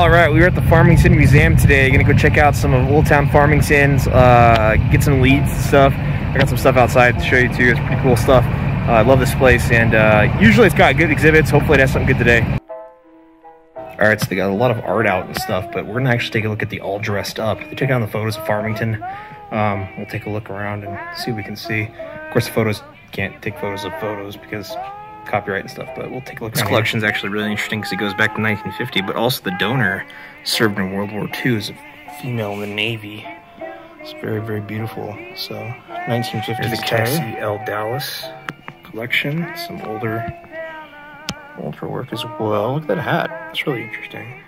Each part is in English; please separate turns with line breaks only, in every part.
All right, we were at the Farmington Museum today. Gonna go check out some of Old Town Farmington's, uh, get some leads and stuff. I got some stuff outside to show you too. It's pretty cool stuff. Uh, I love this place, and uh, usually it's got good exhibits. Hopefully it has something good today. All right, so they got a lot of art out and stuff, but we're gonna actually take a look at the all dressed up. They took down the photos of Farmington. Um, we'll take a look around and see what we can see. Of course, the photos can't take photos of photos because copyright and stuff, but we'll take a look. This collection is actually really interesting because it goes back to 1950, but also the donor served in World War II as a female in the Navy. It's very, very beautiful. So, 1950s. There's the Cassie L. Dallas collection. Some older, older work as well. Look at that hat. It's really interesting.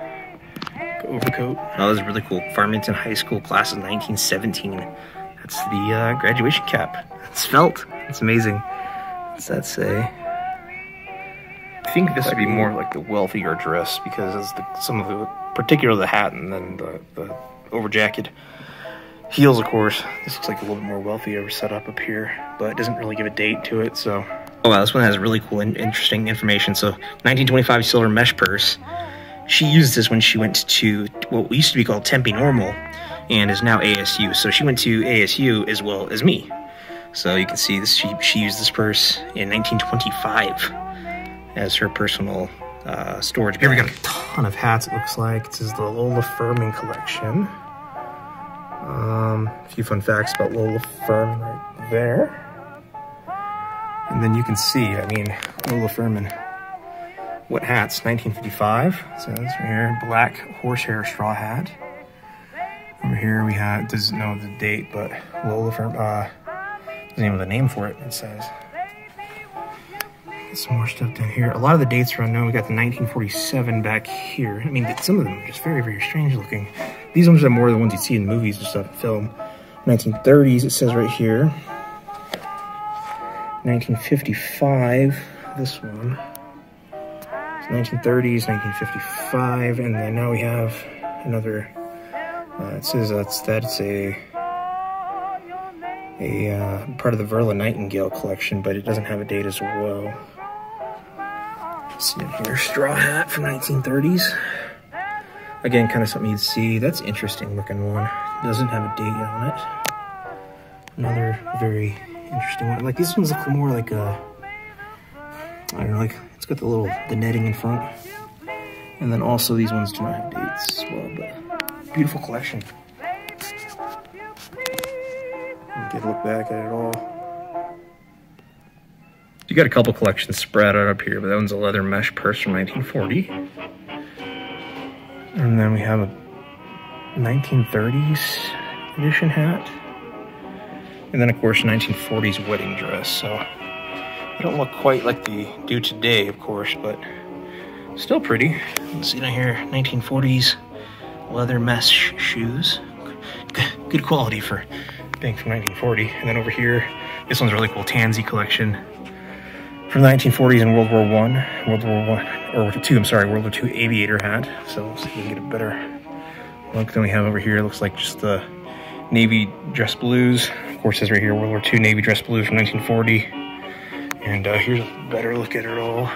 Overcoat. Oh, this is really cool. Farmington High School class of 1917. That's the uh, graduation cap. It's felt. It's amazing. What's that say? I think this would be more like the wealthier dress because the, some of the, particularly the hat and then the, the over jacket. Heels, of course. This looks like a little bit more wealthier setup up here, but it doesn't really give a date to it, so. Oh wow, this one has really cool and interesting information. So, 1925 silver mesh purse. She used this when she went to what used to be called Tempe Normal and is now ASU. So she went to ASU as well as me. So you can see this. She, she used this purse in 1925 as her personal uh, storage bag. Here we got a ton of hats, it looks like. This is the Lola Furman collection. Um, a few fun facts about Lola Furman right there. And then you can see, I mean, Lola Furman. What hats? 1955. So that's right here, black horsehair straw hat. Over here we have, doesn't know the date, but Lola Furman, uh, doesn't even have the name for it, it says. Some more stuff down here. A lot of the dates are unknown. We got the 1947 back here. I mean, some of them are just very, very strange looking. These ones are more the ones you see in movies and stuff, film. 1930s, it says right here. 1955, this one. 1930s, 1955, and then now we have another. Uh, it says that's that's a a uh, part of the Verla Nightingale collection, but it doesn't have a date as well. See here, straw hat from 1930s. Again, kind of something you'd see. That's interesting looking one. Doesn't have a date on it. Another very interesting one. Like these ones look more like a, I don't know, like it's got the little, the netting in front. And then also these ones do not have dates as well, but beautiful collection. Get a look back at it all. You got a couple collections spread out up here, but that one's a leather mesh purse from 1940. And then we have a 1930s edition hat. And then, of course, 1940s wedding dress. So they don't look quite like they do today, of course, but still pretty. Let's see down here, 1940s leather mesh shoes. Good quality for being from 1940. And then over here, this one's really cool, Tansy collection from the 1940s and World War One, World War One, or Two. I'm sorry, World War Two aviator hat. So let's see if we can get a better look than we have over here. It looks like just the Navy dress blues. Of course, says right here World War Two Navy dress blues from 1940. And uh, here's a better look at it all.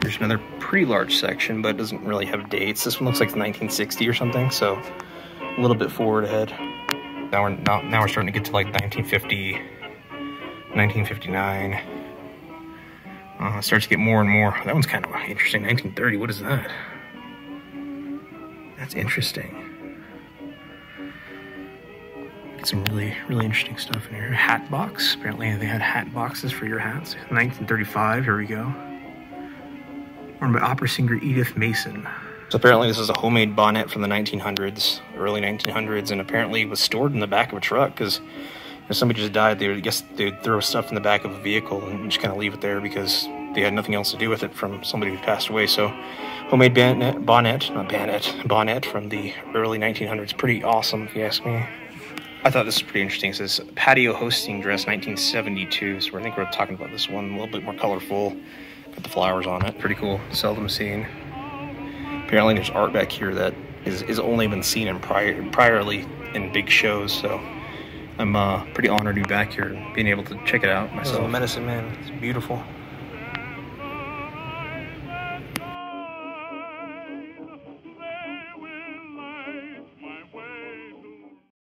There's another pretty large section, but it doesn't really have dates. This one looks like 1960 or something, so a little bit forward ahead. Now we're now, now we're starting to get to like 1950. 1959. Uh, starts to get more and more. That one's kind of interesting. 1930, what is that? That's interesting. Get some really, really interesting stuff in here. Hat box. Apparently they had hat boxes for your hats. 1935, here we go. Worn by opera singer Edith Mason. So apparently this is a homemade bonnet from the 1900s, early 1900s, and apparently was stored in the back of a truck because if somebody just died, they would I guess they'd throw stuff in the back of a vehicle and just kind of leave it there because they had nothing else to do with it from somebody who passed away. So, homemade bonnet, bonnet, not bonnet, bonnet from the early 1900s. Pretty awesome, if you ask me. I thought this was pretty interesting. It says patio hosting dress 1972. So I think we're talking about this one a little bit more colorful. Got the flowers on it. Pretty cool. Seldom seen. Apparently there's art back here that is, is only been seen in prior priorly in big shows. So I'm uh, pretty honored to be back here being able to check it out myself.
Medicine Man, it's beautiful.